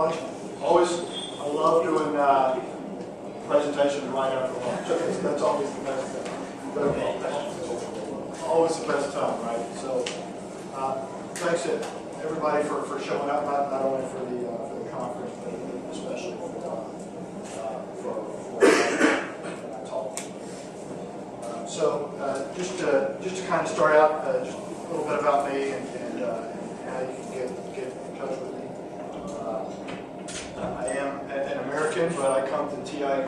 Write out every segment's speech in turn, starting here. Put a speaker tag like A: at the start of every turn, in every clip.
A: Always, I love doing uh, presentations right after lunch. That's, always the best. But, always the best time, right? So, uh, thanks to everybody for, for showing up, not, not only for the, uh, for the conference, but especially for, uh, for, for uh, talk. Uh, So, uh, just to, just to kind of start out, uh, just a little bit about me and, and uh, and how you can get, get in touch with me. Uh, I am a- an American, but I come to TI.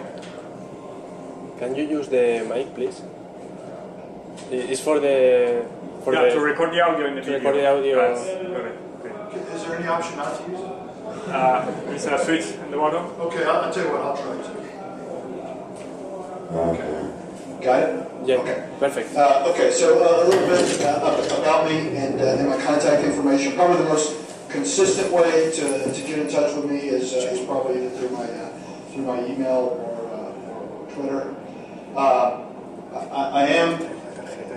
B: Can you use the mic, please? It's for the for
C: yeah,
B: the
C: to record the audio in the
B: to
C: video.
B: record the audio.
C: That's. Okay.
A: Is there any option not to use it?
C: Uh, there's a switch in the bottom.
A: Okay, I'll, I'll tell you what, I'll try to. Okay. Got it?
B: yeah,
A: Okay.
B: perfect.
A: Uh, okay, so uh, a little bit uh, about me and, uh, and my contact information. Probably the most consistent way to, to get in touch with me is, uh, is probably through my uh, through my email or, uh, or Twitter. Uh, I, I am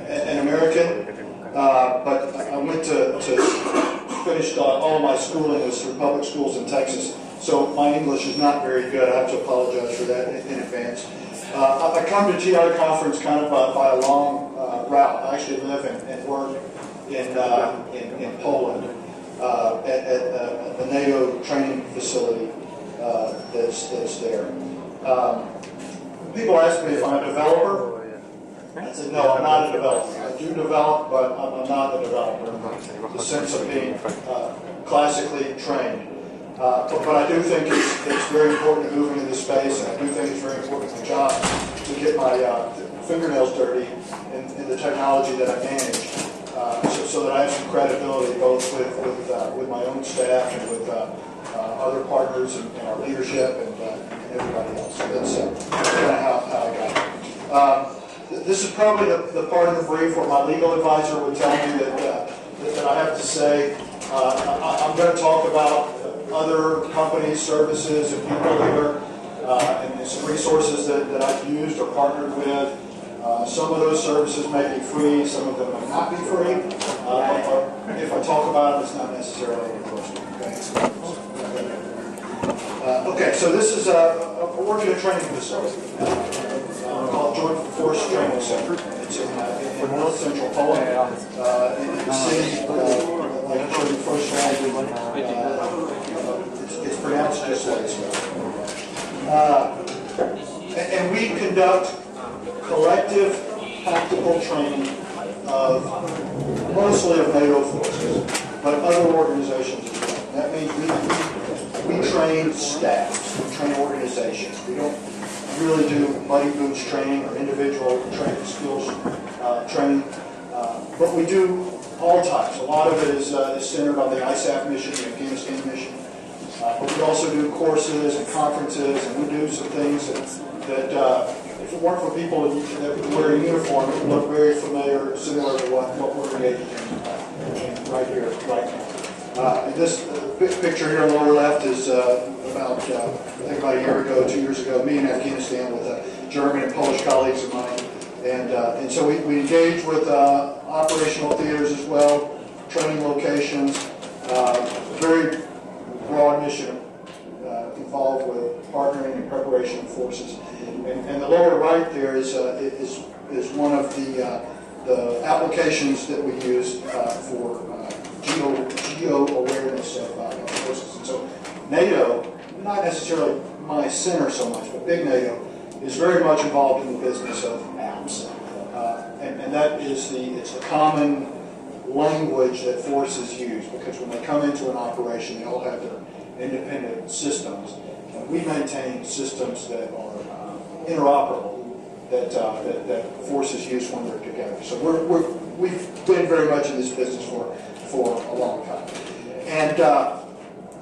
A: an American, uh, but I went to, to finished uh, all my schooling was through public schools in Texas. So my English is not very good. I have to apologize for that in, in advance. Uh, I I come to TI conference kind of by, by a long uh, route. I actually live and, and work in, uh, in, in Poland at, at the NATO training facility that's, that's there. Um, people ask me if I'm a developer. I said, no, I'm not a developer. I do develop, but I'm I'm not a developer in the sense of being uh, classically trained. Uh, But but I do think it's, it's very important to move into this space, and I do think it's very important for the job to get my uh, fingernails dirty in, in the technology that I manage, uh, so, so that I have some credibility both with, with, uh, with my own staff and with uh, uh, other partners and, and our leadership and, uh, and everybody else. Uh, of how, I got it. Th- this is probably the, the part of the brief where my legal advisor would tell me that, uh, that, that I have to say, uh, I, I'm going to talk about other companies, services, and people here, uh, and some resources that, that I've used or partnered with. Uh, some of those services may be free, some of them may not be free. Uh, if I talk about it, it's not necessarily enforcement. Okay? Uh, okay, so this is a, a training facility uh, called Joint Force Training Center. It's in, uh, in North Central Poland, uh, in the city, uh. Uh, it's, it's pronounced just like it's. Uh, and, and we conduct collective tactical training of mostly of NATO forces, but other organizations as well. That means we, we train staffs, we train organizations. We don't really do buddy boots training or individual training skills uh, training, uh, but we do all types. A lot of it is, uh, is centered on the ISAF mission, the Afghanistan mission. Uh, but we also do courses and conferences, and we do some things that, that uh, if it weren't for people that wear a uniform, it would look very familiar, similar to what, what we're engaged in, uh, in right here, right now. Uh, this picture here on the lower left is uh, about, uh, I think about a year ago, two years ago, me in Afghanistan with uh, German and Polish colleagues of mine. And, uh, and so we, we engage with uh, operational theaters as well, training locations, very broad mission involved with partnering and preparation of forces. And, and the lower right there is, is, is one of the, the applications that we use for geo, geo awareness of uh, forces. And so NATO, not necessarily my center so much, but big NATO, is very much involved in the business of apps. Uh, and, and that is the, it's the common language that forces use because when they come into an operation, they all have their independent systems. And we maintain systems that are uh, interoperable that, uh, that, that forces use when they're together. So we're, we're, we've been very much in this business for, for a long time. And uh,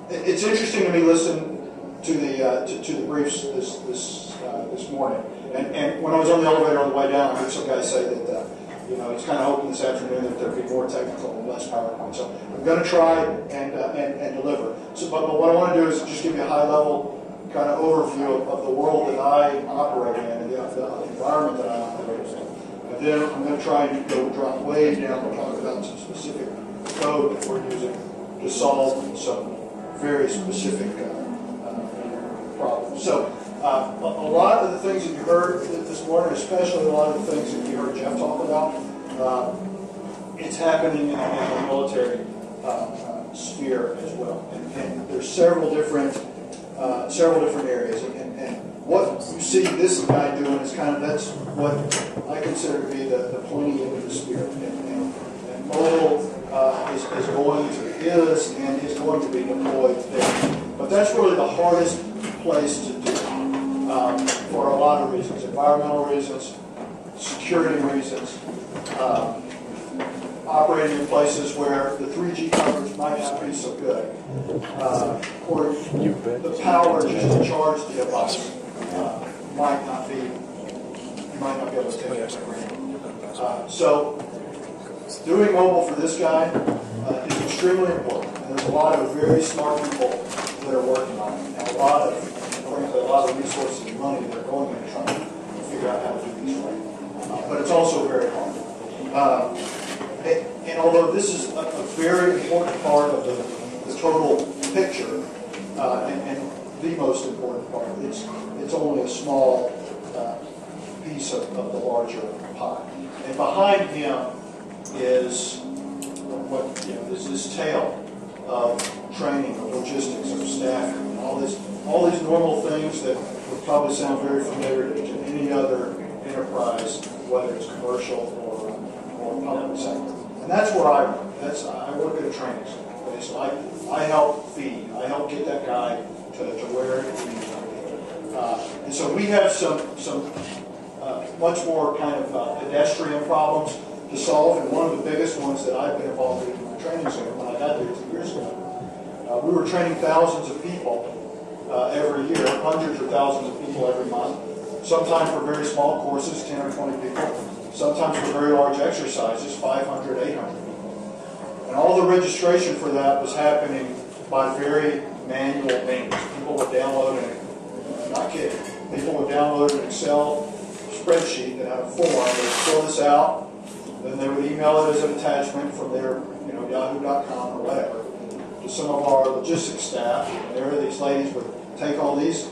A: it's interesting to me listen to the, uh, to, to the briefs this, this, uh, this morning. And, and when I was on the elevator on the way down, I heard some guy say that, uh, you know, he's kind of hoping this afternoon that there'd be more technical and less PowerPoint. So I'm going to try and, uh, and, and deliver. So, but, but what I want to do is just give you a high level kind of overview of, of the world that I operate in and the, the environment that I operate in. And then I'm going to try and go drop way down and talk about some specific code that we're using to solve some very specific uh, uh, problems. So uh, a, lot of the things that you heard this morning, especially a lot of the things that you heard Jeff talk about, uh, it's happening in, in the military uh, uh, sphere as well. And, and there's several different several different areas. And, and, and what you see this guy doing is kind of that's what I consider to be the, the pointy end of the spear. And, and, and mobile uh, is, is going to is and is going to be deployed there. But that's really the hardest place to do um, for a lot of reasons, environmental reasons, security reasons, um, operating in places where the 3G coverage might not be so good, uh, or the power just to charge the device uh, might not be, you might not be able to take it. Uh, so doing mobile for this guy uh, is extremely important. And there's a lot of very smart people that are working on it, and a lot of, frankly, a lot of resources and money that are going into trying to figure out how to do these right. Uh, but it's also very hard. Uh, and, and although this is a, a very important part of the, the total picture, uh, and, and the most important part, it's, it's only a small uh, piece of, of the larger pie. And behind him is what, you know, this, this tail of training, of logistics, of staffing, and all this, all these normal things that would probably sound very familiar to, to any other enterprise, whether it's commercial or, or public sector. And that's where I work. That's, I work at a training center. So I, I help feed, I help get that guy to, to where it needs to be. Uh, and so we have some, some uh, much more kind of uh, pedestrian problems to solve, and one of the biggest ones that I've been involved in my training center when I got there two years ago. Uh, we were training thousands of people uh, every year, hundreds or thousands of people every month, sometimes for very small courses, 10 or 20 people, sometimes for very large exercises, 500, 800 people. And all the registration for that was happening by very manual means. People would download an, not kidding, people would download an Excel spreadsheet that had a form, they'd fill this out, then they would email it as an attachment from their, you know, yahoo.com or whatever to some of our logistics staff. There, these ladies would take all these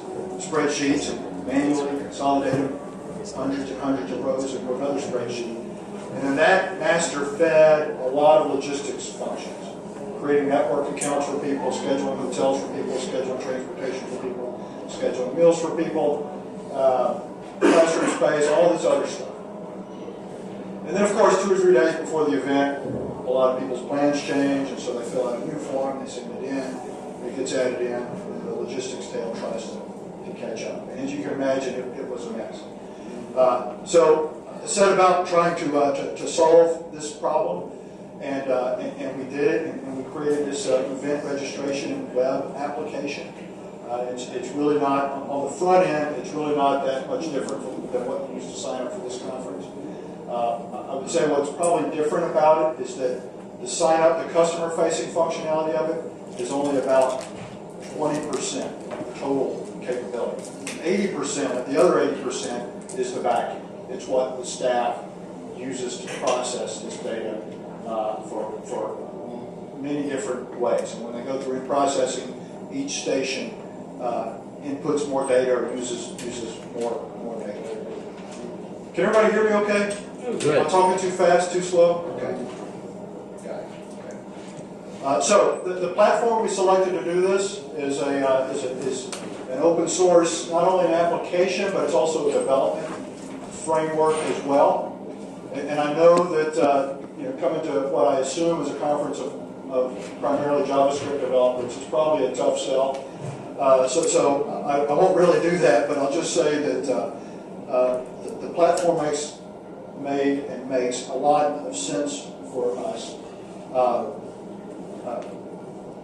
A: spreadsheets and manually consolidate them, hundreds and hundreds of rows into another spreadsheet. And then that master fed a lot of logistics functions, creating network accounts for people, scheduling hotels for people, scheduling transportation for people, scheduling meals for people, uh, classroom space, all this other stuff. And then, of course, two or three days before the event, a lot of people's plans change, and so they fill out a new form, they send it in, it gets added in, and the logistics tail tries to, to catch up. And as you can imagine, it, it was a mess. Uh, so, I set about trying to, uh, to, to, solve this problem, and, uh, and, and, we did it, and, and we created this uh, event registration web application. Uh, it's, it's really not, on the front end, it's really not that much different from, than what we used to sign up for this conference. Uh, I would say what's probably different about it is that the sign up, the customer facing functionality of it is only about 20% of the total capability. 80%, of the other 80% is the back. It's what the staff uses to process this data uh, for, for many different ways. And when they go through processing, each station uh, inputs more data or uses uses more more data. Can everybody hear me okay? Am I talking too fast, too slow? Okay. Okay. okay. Uh, so the, the platform we selected to do this is a, uh, is, a, is an open source, not only an application, but it's also a development framework as well. And, and I know that uh, you know coming to what I assume is a conference of, of primarily JavaScript developers it's probably a tough sell. Uh, so so I, I, won't really do that, but I'll just say that uh, uh, the, the platform makes made and makes a lot of sense for us uh, uh,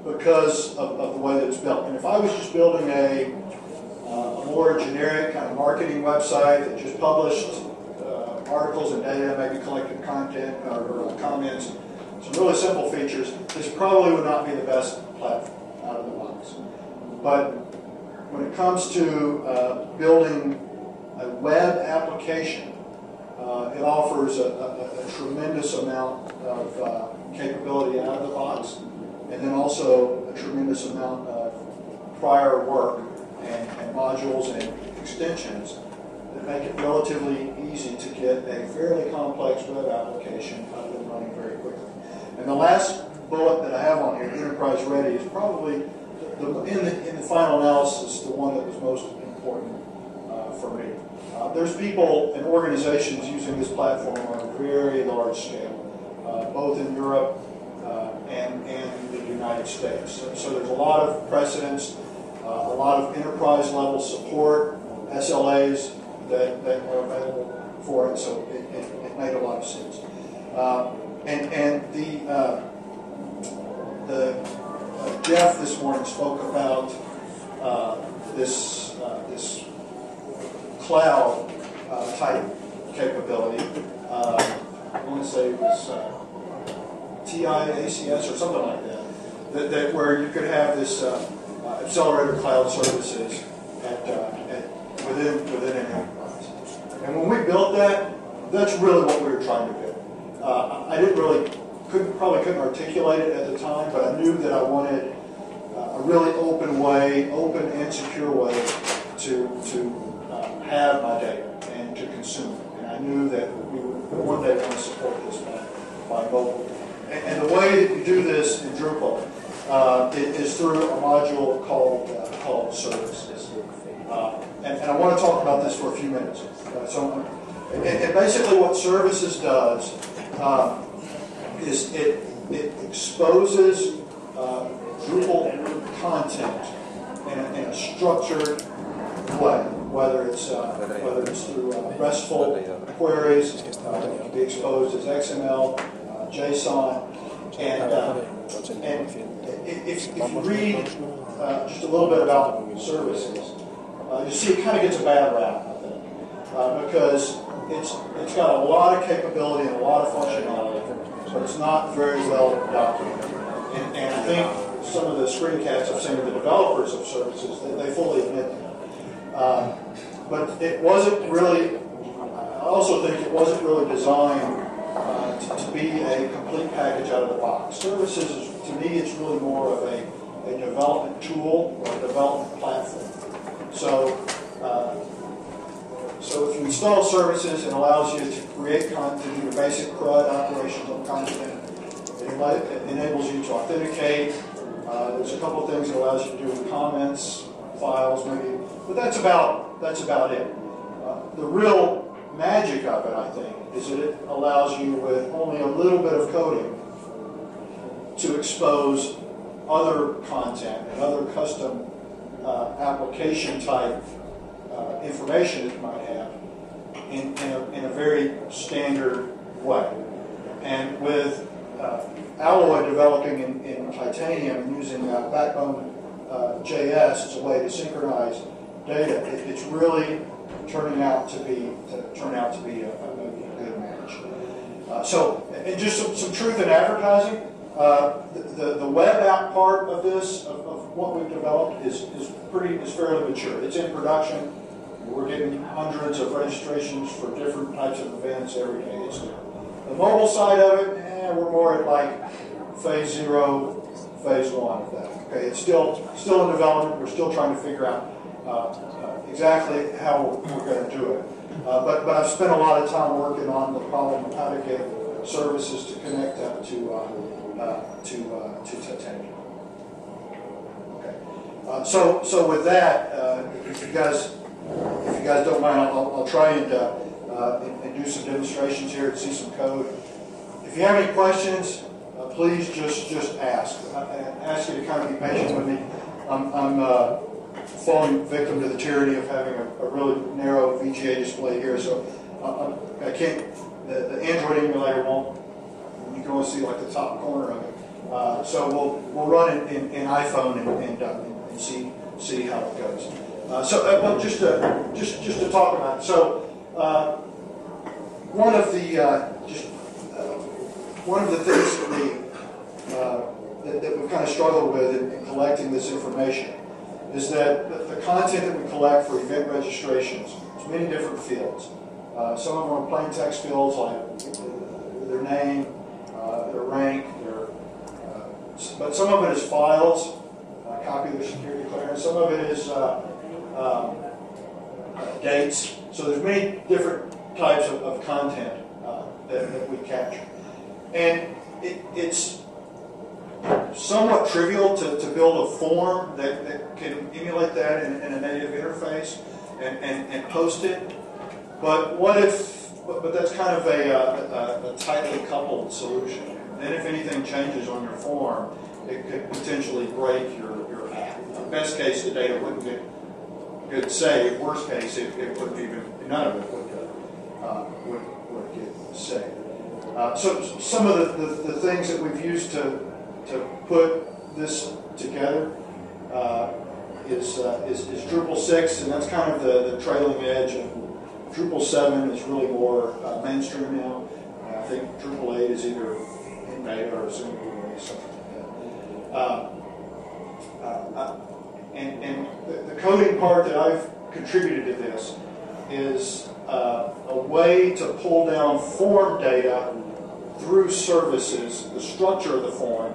A: because of, of, the way that it's built. And if I was just building a, uh, a more generic kind of marketing website that just published uh, articles and data, maybe collected content or, or comments, some really simple features, this probably would not be the best platform out of the box. But when it comes to uh, building a web application uh, it offers a, a, a, tremendous amount of uh, capability out of the box, and then also a tremendous amount of prior work and, and modules and extensions that make it relatively easy to get a fairly complex web application up and running very quickly. And the last bullet that I have on here, enterprise ready, is probably the, in the in the final analysis the one that was most important uh, for me. Uh, there's people and organizations using this platform on a very large scale, uh, both in Europe uh, and, and the United States. So, there's a lot of precedence, uh, a lot of enterprise level support, SLAs that, that are available for it, so it, it, it made a lot of sense. Uh, and, and the, the Jeff this morning spoke about uh, this cloud uh, type capability. Uh, I want to say it was uh, TIACS or something like that, that, that where you could have this uh, uh, Appcelerator cloud services at, uh, at, within, within an enterprise. And when we built that, that's really what we were trying to. Uh, I didn't really, couldn't, probably couldn't articulate it at the time, but I knew that I wanted a really open way, open and secure way to, to have my data and to consume it. And I knew that we would one day want to support this by, by mobile. And, and the way that you do this in Drupal uh, is through a module called, uh, called services. Uh, and, and I want to talk about this for a few minutes. Uh, so, um, and, and basically, what services does um, is it, it exposes uh, Drupal content in a, in a structured way, whether it's uh, whether it's through uh, RESTful queries, uh, it can be exposed as XML, uh, JSON, and uh, and if, if you read uh, just a little bit about services, uh, you see it kind of gets a bad rap, I think, uh, because it's it's got a lot of capability and a lot of functionality, but it's not very well documented. And, and I think some of the screencasts I've seen of the developers of services, they, they fully admit that. Um, but it wasn't really, I also think it wasn't really designed uh, to, to be a complete package out of the box. Services, is, to me, it's really more of a, a development tool or a development platform. So, uh, so if you install services, it allows you to create content, to do your basic CRUD operations on content. It it enables you to authenticate. Uh, there's a couple of things it allows you to do with comments, files, maybe, but that's about that's about it. Uh, the real magic of it, I think, is that it allows you with only a little bit of coding to expose other content and other custom uh, application type uh, information that you might have in, in, a, in a very standard way. And with uh, Alloy developing in, in Titanium and using uh, Backbone uh, JS as a way to synchronize data, it, it's really turning out to be to turn out to be a, a good- match. Uh, so, and just some, some truth in advertising. Uh, the, the, the web app part of this, of, of what we've developed, is, is pretty is fairly mature. It's in production. We're getting hundreds of registrations for different types of events every day. It's there. The mobile side of it, eh, we're more at like phase zero, phase one of that. Okay, it's still still in development. We're still trying to figure out exactly how we're, going to do it. Uh, but but I've spent a lot of time working on the problem of how to get services to connect up to uh, uh, to uh, to Titanium. Okay. Uh, so so with that, uh, if you guys if you guys don't mind, I'll, I'll try and, uh, uh, and, and do some demonstrations here and see some code. If you have any questions, uh, please just just ask. I, I ask you to kind of be patient with me. I'm, I'm uh, falling victim to the tyranny of having a, a really narrow VGA display here, so I, I, I can't. The, the Android emulator won't. You can only see like the top corner of it. Uh, so we'll we'll run it in, in iPhone and, and, uh, and see see how it goes. Uh, so, uh, well, just to just just to talk about it. So, uh, one of the uh, just uh, one of the things that uh, that, that we've kind of struggled with in, in collecting this information is that the, content that we collect for event registrations is many different fields. Uh, some of them are plain text fields like uh, their name, uh, their rank, their uh, but some of it is files copy of their security clearance. Some of it is uh, um, uh, dates. So there's many different types of, of content uh, that, that we capture. And it, it's somewhat trivial to, to build a form that, that can emulate that in, in a native interface and, and, and post it. But what if, but, but that's kind of a, uh, a, a tightly coupled solution. Then if anything changes on your form, it could potentially break your, your app. Best case, the data wouldn't get good saved. Worst case, it, it wouldn't even, none of it would, uh, would, would get saved. Uh, so some of the, the, the things that we've used to, to put this together uh, is, uh, is, is Drupal 6, and that's kind of the, the trailing edge. And Drupal 7 is really more uh, mainstream now. And I think Drupal 8 is either in beta or soon to be released, something like that. Uh, uh, uh, and and the, the coding part that I've contributed to this is uh, a way to pull down form data through services, the structure of the form,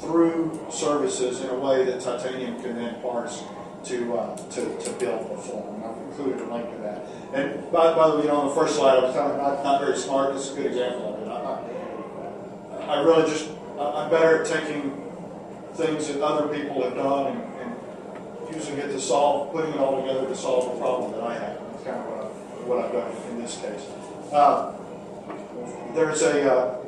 A: through services in a way that Titanium can then parse to, uh, to, to build the form. And I've included a link to that. And by, by the way, you know, on the first slide, I was kind of not, not very smart. This is a good example of it. I, I, I really just, I- I'm better at taking things that other people have done and, and using it to solve, putting it all together to solve a problem that I have. That's kind of what, I, what I've done in this case. Uh, there's a uh,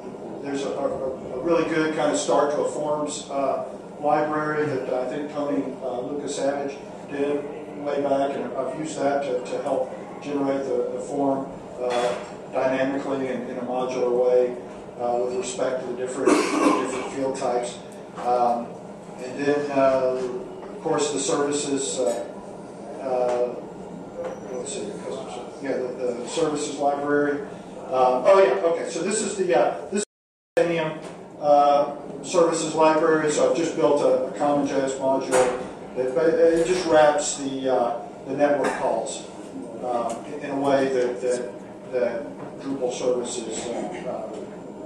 A: there's a, a, a really good kind of start to a forms uh, library that I think Tony uh, Lukasavage did way back, and I've used that to, to help generate the, the form uh, dynamically and in a modular way uh, with respect to the different different field types. Um, and then, uh, of course, the services. Uh, uh, let's see, yeah, the, the services library. Um, oh yeah, okay. So this is the uh, this is uh, services library. So I've just built a, a common JS module. It, it just wraps the uh, the network calls um, in a way that that, that Drupal services uh, uh,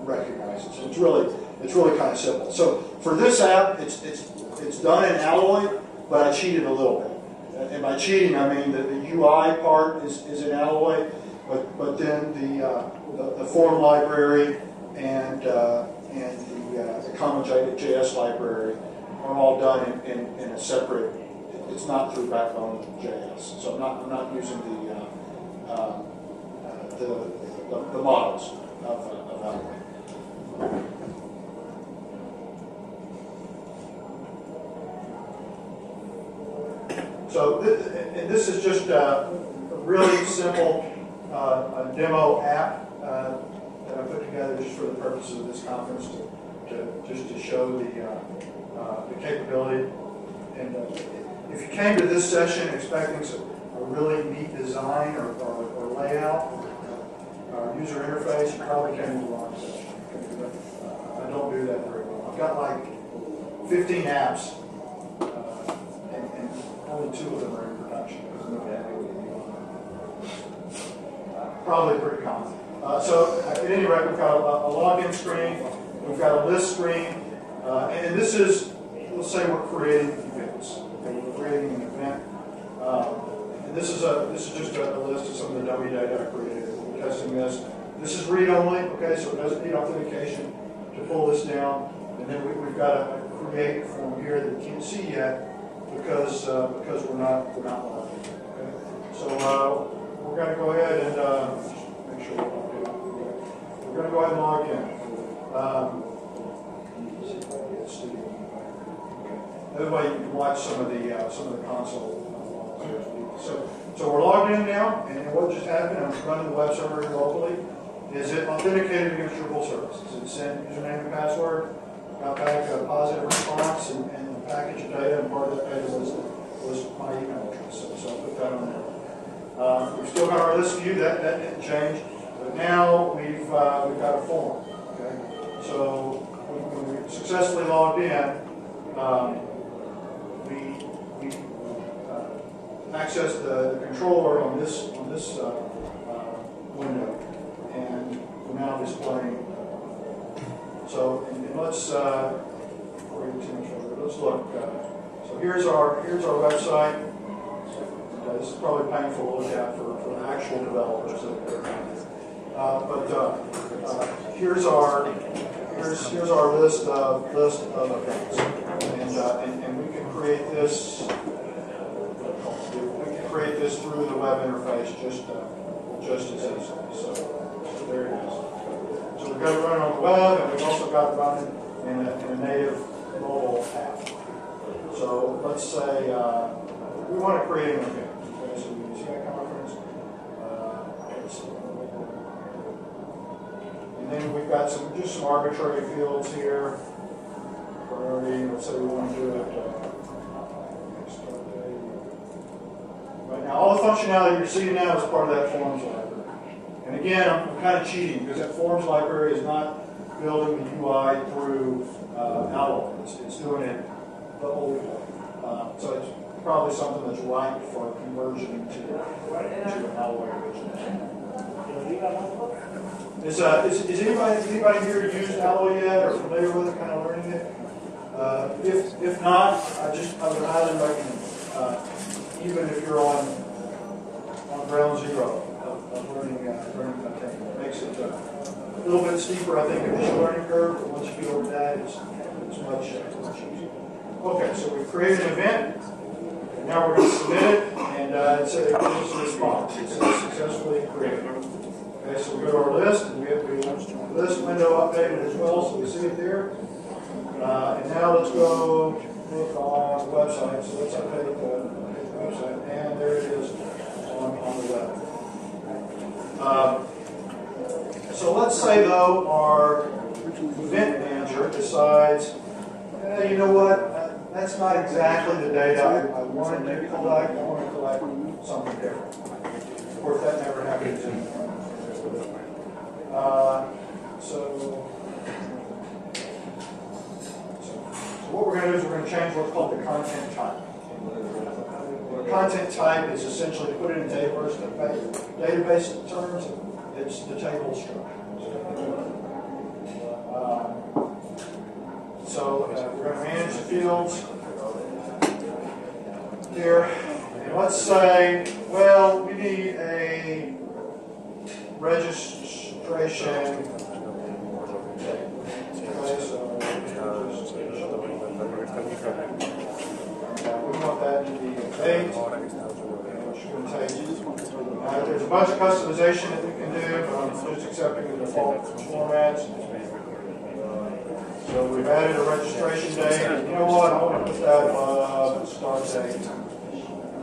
A: recognizes. It's really it's really kind of simple. So for this app, it's it's it's done in Alloy, but I cheated a little bit. And by cheating, I mean that the UI part is, is in Alloy, but but then the uh, the, the, form library and uh, and the, uh, the common JS library are all done in, in, in, a separate. It's not through Backbone JS, so I'm not I'm not using the uh, uh, the, the, the models of, uh, of. So this, and this is just a really simple uh, demo app uh, that I put together just for the purposes of this conference to, to just to show the, uh, uh the capability. And uh, if you came to this session expecting some, a really neat design or, or, or layout or uh, user interface, you probably came to the wrong session. I don't do that very well. I've got like 15 apps and, and, only two of them are in production. Probably pretty common. Uh, so at any rate, we've got a, a, login screen, we've got a list screen, uh, and this is, let's say we're creating events. Okay, we're creating an event. Um, and this is a this is just a, a, list of some of the dummy data I created. We're testing this. This is read only, okay, so it doesn't need authentication to pull this down. And then we, have got a, create form here that you can't see yet because uh, because we're not we're not logged in. Okay? So uh, we're going to go ahead and uh, make sure we're going to go ahead and log in. Um, you can watch some of the uh, some of the console. So so we're logged in now, and what just happened? I'm running the web server locally. Is it authenticated against Drupal services? It sent username and password, got back a positive response, and, and package of data, and part of that data was, was my email address. So, so I put that on there. Um, we've still got our list view, that, that didn't change. But now we've, uh, we've got a form. Okay? So when, we successfully logged in, um, we, we uh, access the, the controller on this, on this uh, uh window, and we're now displaying. So and, and let's, uh, before let's look. Uh, so here's our, here's our website. Uh, This is probably painful to look at for, for the actual developers. Uh, But uh, uh, here's our, here's, here's our list of, list of events. And, uh, and and we can create this, we can create this through the web interface just, uh, just as easily. So so there it is. So we've got it running on the web, and we've also got it running in a, in a native mobile app. So let's say, uh, we want to create an event. Okay, so we see that conference. Uh, let's see. And then some, just some arbitrary fields here. Priority, let's say we want to do it, uh. Right now, all the functionality you're seeing now is part of that forms library. And again, I'm kind of cheating because that forms library is not building the UI through uh, Alloy. It's, it's doing it the old way. Uh, so it's probably something that's ripe for conversion to, to an Alloy. Is, uh, is, is anybody, is anybody here used Alloy yet or familiar with it, kind of learning it? Uh, if, if not, I just, I would highly recommend, uh, even if you're on, on ground zero of, of learning, uh, learning content. It makes it uh, a little bit steeper, I think, initial learning curve, but once you get over that, it's, it's much, much easier. Okay, so we've created an event, now we're going to submit it, and uh, it says, it gives a response. It says successfully created. Okay, so we go to our list, and we have the list window updated as well, so we see it there. Uh, and now let's go look on the website, so let's update the, website, and there it is on, on the web. Um, so let's say though, our event manager decides, eh, you know what, uh, that's not exactly the data I, I wanted to collect, I want to collect something different. Of course, that never happens in. Uh, so, so what we're going to do is we're going to change what's called the content type. The content type is essentially put it in database, database terms, it's the table structure. Um, So uh, we're going to manage the fields here. And let's say, well, we need a registration. We want that to be take. Uh, there's a bunch of customization that we can do, I'm just accepting the default formats. So we've added a registration date, you know what, I want to put that, uh, start date.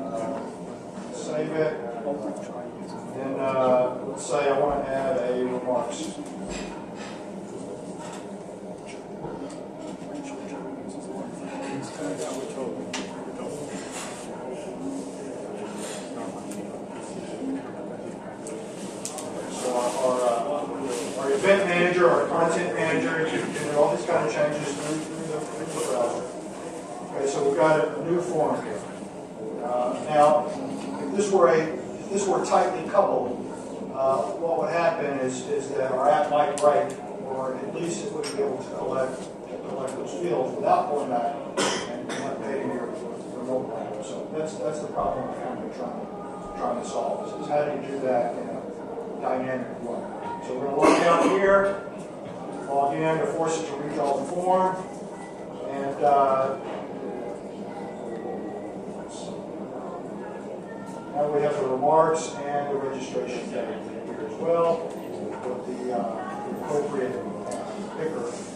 A: Uh, Save it. Then, uh, let's say I want to add a remarks. So our, uh, our event manager, our content manager, you can do all these kind of changes through, through the, through the browser. Okay, so we've got a new form here. Uh, now, if this were a, if this were tightly coupled, uh, what would happen is, is that our app might break, or at least it wouldn't be able to collect, to collect those fields without going back and updating your remote language. So that's, that's the problem kind of trying, trying to solve, This is how do you do that in a dynamic way? So we're going to log down here, log in to force it to all the form, and, uh, Now we have the remarks and the registration date here as well, with the uh, the appropriate uh, picker.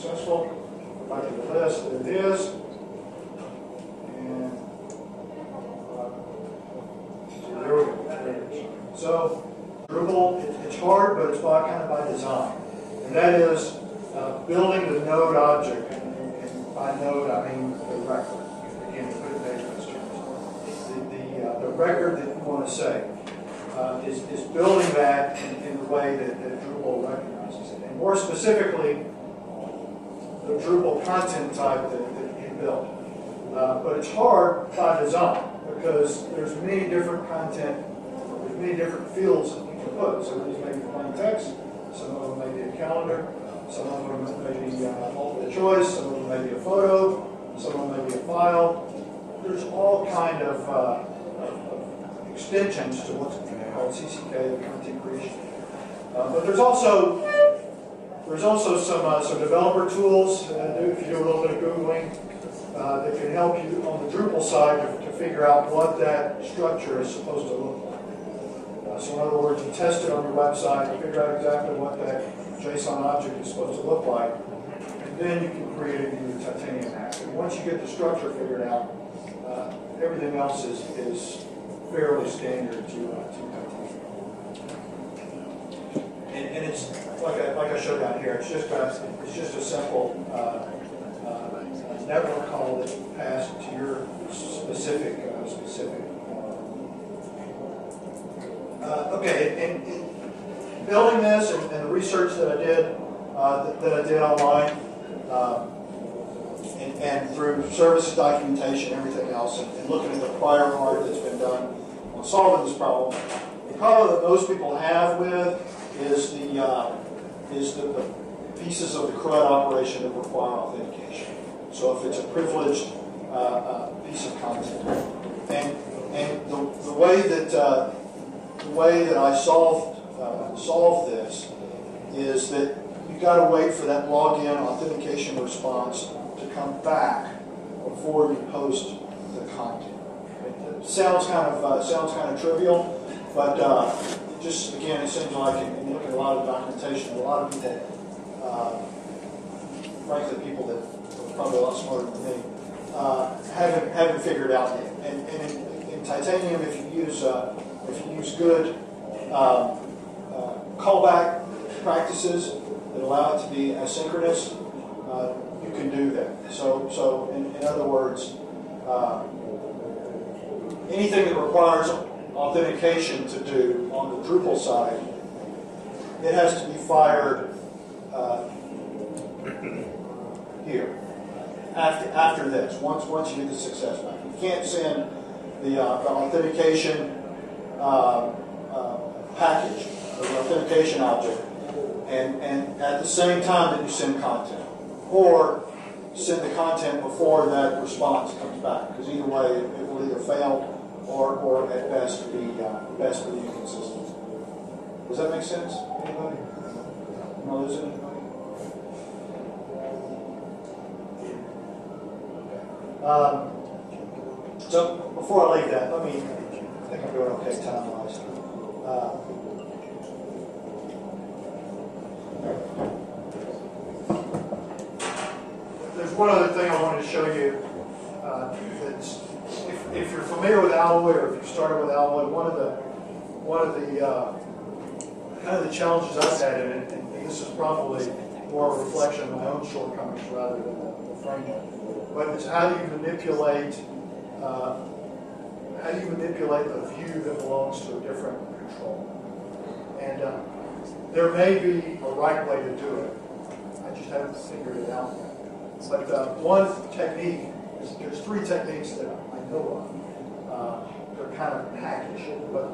A: successful. Like the first, it is. And so there we go. So Drupal—it's hard, but it's by kind of by design. And that is uh, building the node object. And, and, and, by node, I mean the record. Again, put it in terms. The, the, uh, the record that you want to say. Uh, is, is, building that in, in the way that, that Drupal recognizes it. And more specifically, the Drupal content type that, that you built. Uh, but it's hard by design because there's many different content, there's many different fields that you can put. Some of these may be plain text, some of them may be a calendar, some of them may be uh, multiple choice, some of them may be a photo, some of them may be a file. There's all kind of, uh, of extensions to what's called CCK, the content creation. Uh, but there's also there's also some uh, some developer tools. Uh, if you do a little bit of googling, uh, that can help you on the Drupal side to, to figure out what that structure is supposed to look like. Uh, so in other words, you test it on your website, you figure out exactly what that JSON object is supposed to look like, and then you can create in your Titanium app. And once you get the structure figured out, uh, everything else is, is fairly standard to, uh, to Titanium. And, and it's, showed down here, it's just a, it's just a simple, uh, uh, network call that you pass to your specific, uh, specific. Uh, okay, and, and building this and, and the research that I did, uh, that, that I did online, and, and through services documentation, everything else, and, and looking at the prior art that's been done on solving this problem, the problem that most people have with is the uh, is that the pieces of the CRUD operation that require authentication. So if it's a privileged uh, uh, piece of content, and and the, the way that uh, the way that I solved uh, solved this is that you got to wait for that login authentication response to come back before you post the content. It sounds kind of uh, sounds kind of trivial, but uh, just again, it seems like in, in looking at a lot of documentation, a lot of people, uh, frankly, people that are probably a lot smarter than me, uh, haven't haven't figured out yet. And, and in, in titanium, if you use uh, if you use good um, uh, callback practices that allow it to be asynchronous, uh, you can do that. So so in, in other words. Uh, anything that requires authentication to do on the Drupal side, it has to be fired uh, here after after this. Once once you get the success back, you can't send the, uh, the authentication uh, uh, package or the authentication object, and and at the same time that you send content, or send the content before that response comes back. Because either way, it will either fail or, or at best be uh, best be inconsistent. Does that make sense? Anybody? No, does anybody? Um, so before I leave that, let me. I think I'm doing okay time wise. Uh, there's one other thing I wanted to show you. Uh, if, if you're familiar with Alloy, or if you started with Alloy, one of the one of the uh, kind of the challenges I've had in it, and, and this is probably more a reflection of my own shortcomings rather than the, the framework, but it's how do you manipulate uh, how do you manipulate the view that belongs to a different control? And uh, there may be a right way to do it. I just haven't figured it out yet. But uh, one technique, is, there's three techniques that I know of. Uh, they're kind of packaged, but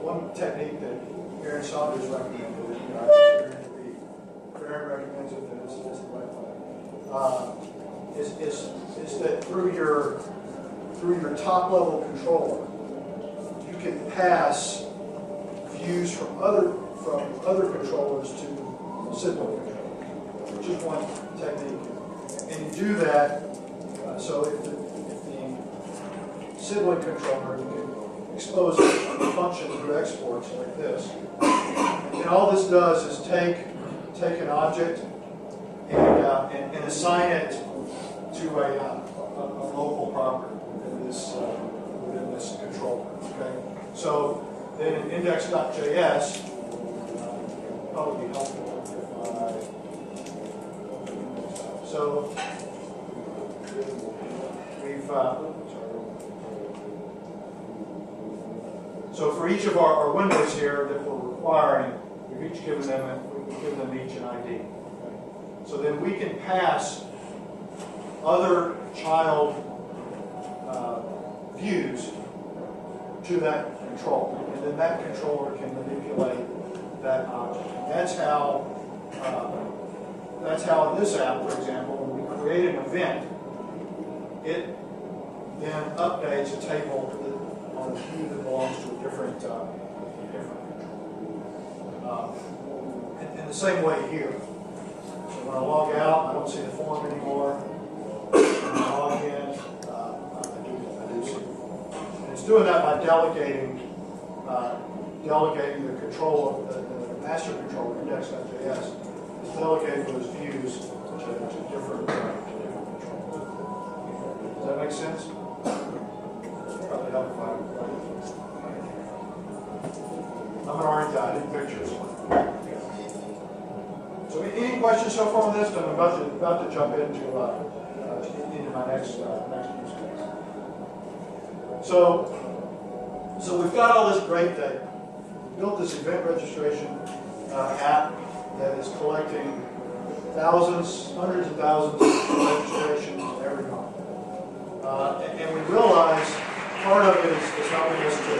A: one technique that Aaron Saunders recommended, and I consider Aaron recommends it, it's, it's the right uh, is, is, is that through your, through your top level controller, you can pass views from other, from other controllers to sibling controllers, which is one technique. And you do that, so if the, if the sibling controller, can expose the function through exports like this. And all this does is take, take an object and, uh, and, and assign it to a, uh, a, a local property within this, uh, within this controller, okay? So then in index.js, probably be helpful if I. So, we've, uh, so for each of our, our windows here that we're requiring, we've each given them, a- we've given them each an ID. So then we can pass other child uh, views to that controller, and then that controller can manipulate that object. That's how, uh, that's how in this app, for example, when we create an event, it then updates a table on a that belongs to a different, uh, different. Uh, in, in the same way here. So when I log out, I don't see the form anymore. When I log in, uh, I do, I do see the form. And it's doing that by delegating, uh, delegating the control of the, the master controller, index.js, is delegating those views to, to different, uh, different controllers. Does that make sense? Probably help if I- I'm an art guy, I did pictures. So any questions so far on this? I'm about to, about to jump into, uh, uh, into my next, uh, next use case. So, so we've got all this great data. We built this event registration, uh, app that is collecting thousands, hundreds of thousands of registrations every month. Uh, and, and we realize part of it is, is helping us to,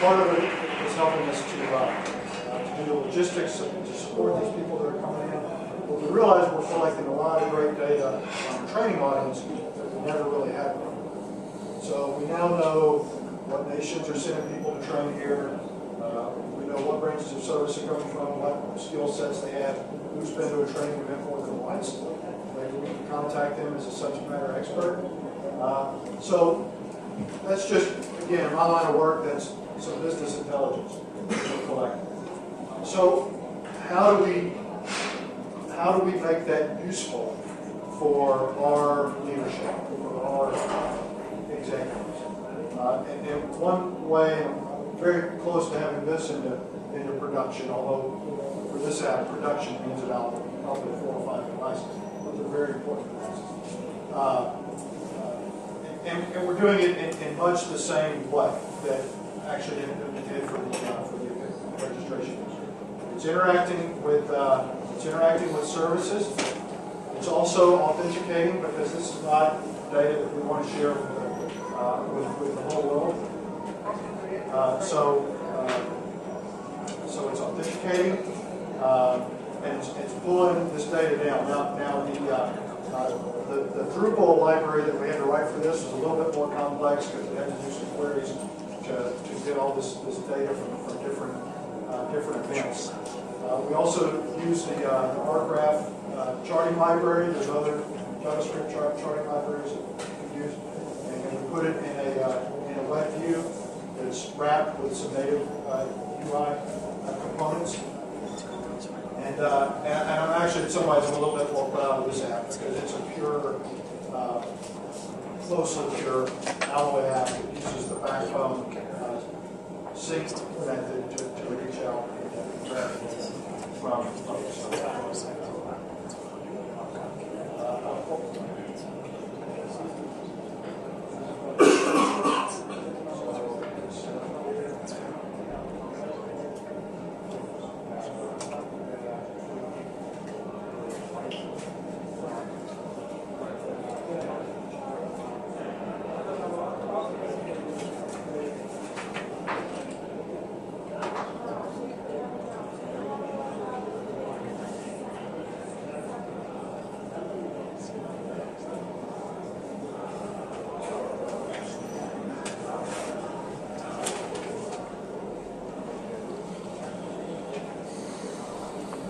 A: part of it is helping us to, uh, uh, to do the logistics to support these people that are coming in. But we realize we're collecting a lot of great data on the training audience that we never really had before. So we now know what nations are sending people to train here. Uh, we know what branches of service are coming from, what skill sets they have, who's been to a training event more than once. We can contact them as a subject matter expert. Uh, so that's just, again, my line of work, that's some business intelligence we're collecting. So how do we, how do we make that useful for our leadership, for our executives? Uh, and, and one way, I'm very close to having this into, into production, although for this app, production means about probably four or five devices, but they're very important devices. Uh, and, and we're doing it in, in much the same way that actually it did for the, uh, for the registration. It's interacting with, uh, it's interacting with services. It's also authenticating because this is not data that we want to share with the, uh, with, with the whole world. Uh, so, uh, so it's authenticating, uh, and it's, it's pulling this data down. Now, now the, uh, the, the Drupal library that we had to write for this was a little bit more complex because we had to do some queries to, to get all this, this data from, from different, uh, different events. Uh, we also use the, uh, the RGraph uh, charting library. There's other JavaScript chart, charting libraries that we can use. And we put it in a, uh, in a web view that's wrapped with some native uh, UI uh, components. And, uh, and, and I'm actually, in some ways, a little bit more proud of this app because it's a pure, uh, closely pure Alloy app that uses the backbone uh, sync method to, to reach out and grab from, the server.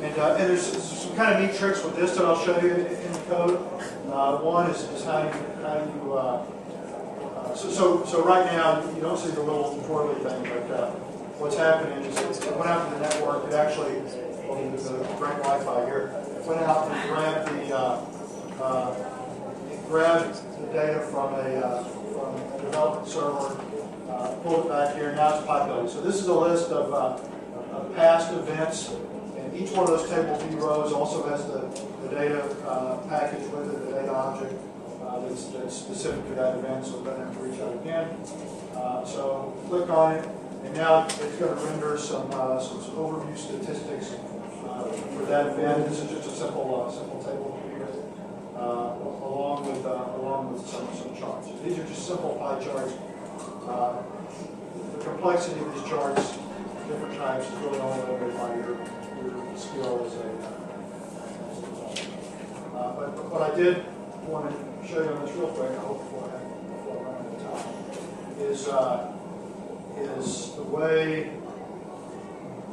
A: And, uh, and there's some kind of neat tricks with this that I'll show you in, in the code. Uh, one is, is how you, how you, uh, uh, so, so, so right now, you don't see the little twirly thing, but, uh, what's happening is it went out to the network, it actually, well, the, the great Wi-Fi here, it went out and grabbed the, uh, grabbed the data from a, from a development server, pulled it back here, now it's populated. So this is a list of, of past events each one of those table view rows also has the, the data uh, package with it, the data object uh, that's, that's specific to that event, so we don't have to reach out again. Uh, so click on it, and now it's going to render some, uh, some some overview statistics uh, for that event. This is just a simple, simple table here, along with, along with some, some charts. These are just simple pie charts. The complexity of these charts, different types, is really only limited by your skill as a, uh, uh, but, but what I did want to show you on this real quick, I hope before I, before I run out of time, is, uh, is the way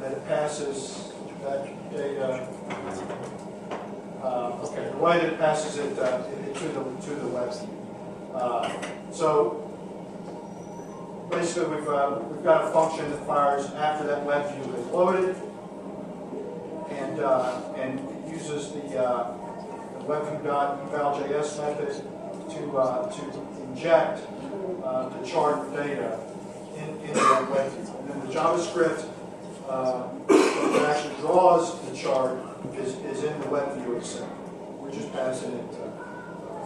A: that it passes that data, uh, okay, the way that it passes it, uh, to the, to the web. Uh, so, basically, we've, uh, we've got a function that fires after that web view is loaded, uh, and uses the, uh, the webview.evaljs method to, uh, to inject uh, the chart data in, into that webview. And then the JavaScript uh, that actually draws the chart is, is in the web view itself. We're just passing it, uh,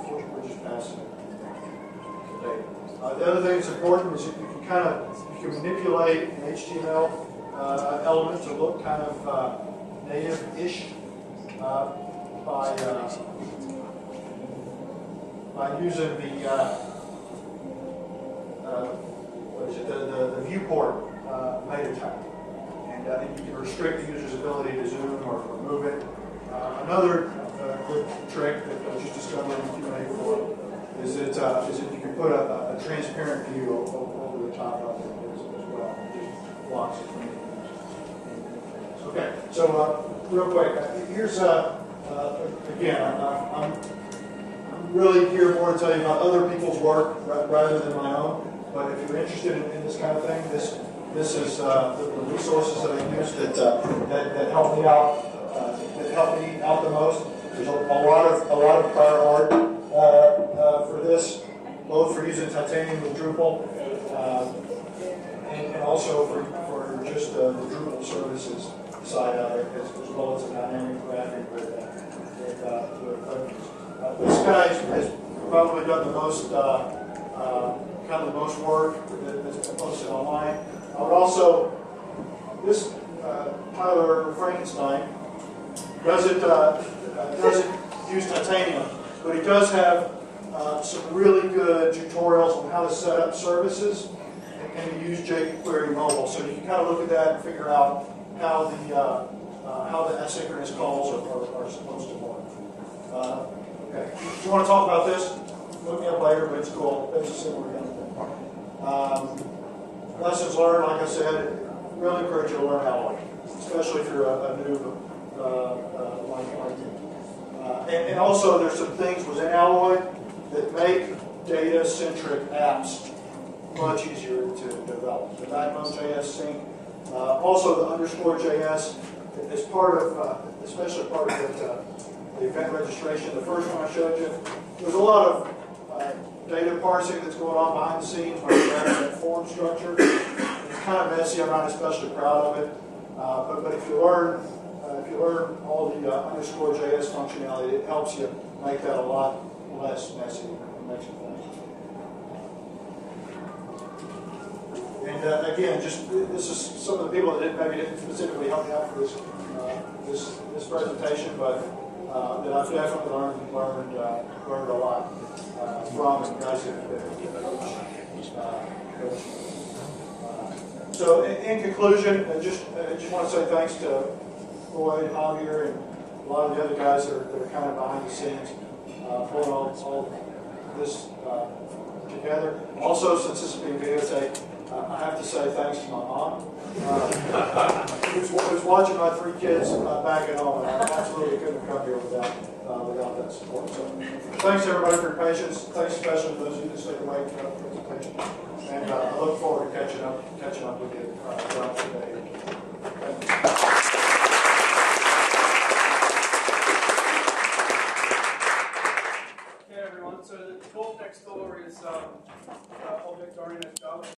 A: we're just passing it the data. Uh, the other thing that's important is you can kind of, you can manipulate an HTML uh, element to look kind of uh, native-ish uh, by, uh, by using the, uh, uh, what is it, the, the, the viewport uh, meta type. And uh, you can restrict the user's ability to zoom or remove it. Another good trick that I just discovered in Q&A before is that, uh, is that you can put a, a transparent view over the top of it as, as well. It just blocks it from. Okay, so uh, real quick, here's, uh, uh, again, I'm, I'm, I'm really here more to tell you about other people's work rather than my own. But if you're interested in, in this kind of thing, this this is uh, the, resources that I use that, uh, that that help me out uh, that help me out the most. There's a, a lot of a lot of prior art for this, both for using titanium with Drupal, and, and also for, for just the Drupal services side of it, as, as well as dynamic graphic with, with, uh, with uh, uh, this guy has probably done the most, uh, uh, kind of the most work that, that's been posted online. I would also, this Tyler Frankenstein doesn't, doesn't use titanium, but he does have some really good tutorials on how to set up services and, and to use jQuery mobile. So you can kind of look at that and figure out how the uh, uh, how the asynchronous calls are, are, are supposed to work. Uh, okay. If you want to talk about this, look me up later, but it's cool. It's a similar kind of thing. Um, lessons learned, like I said, really encourage you to learn how Alloy, especially if you're a, a noob uh, uh, like, like me. Uh, and, and also, there's some things within Alloy that make data-centric apps much easier to develop. The Backbone.js sync, uh, also the underscore JS is part of, uh, especially part of it, uh, the event registration. The first one I showed you, there's a lot of uh, data parsing that's going on behind the scenes adding that form structure. It's kind of messy. I'm not especially proud of it. Uh, but, but if you learn uh, if you learn all the uh, underscore JS functionality, it helps you make that a lot less messy and makes it fun. And uh, again, just this is some of the people that didn't, maybe didn't specifically help me out for this uh, this this presentation, but uh, that I've definitely learned learned uh, learned a lot uh, from and guys that uh. So in, in conclusion, I just I just want to say thanks to Lloyd, Javier, and a lot of the other guys that are, that are kind of behind the scenes, pulling all, all this together. Also, since this is being videotaped, uh, I have to say thanks to my mom, uh, who's, who's watching my three kids uh, back at home, and I absolutely couldn't have come here without, uh, without that support. So, thanks everybody for your patience. Thanks especially to those of you that stayed awake the presentation. And uh, I look forward to catching up, catching up with you uh, throughout the day.
D: Everyone, so the goal next is um, uh, object-oriented.